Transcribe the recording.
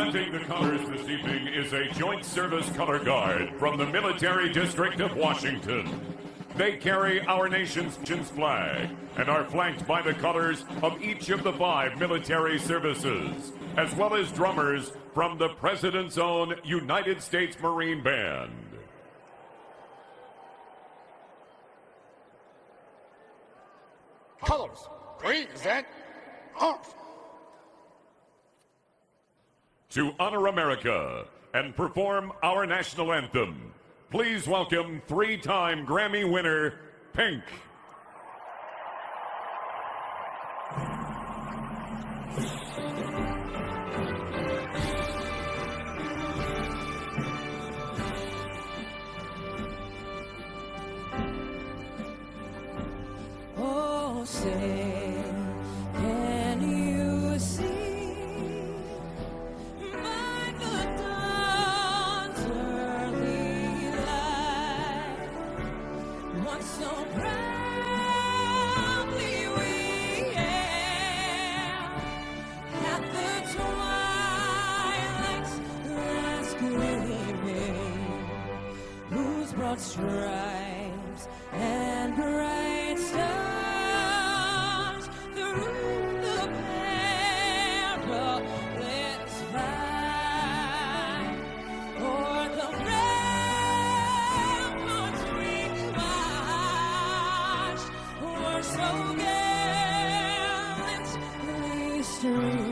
Presenting the colors this evening is a Joint Service Color Guard from the Military District of Washington. They carry our nation's flag and are flanked by the colors of each of the five military services, as well as drummers from the President's own United States Marine Band. Colors. Green, is that? Oh, To honor America and perform our national anthem, please welcome three time Grammy winner, Pink. Oh, say, stripes and bright stars through the perilous the we were so gallantly.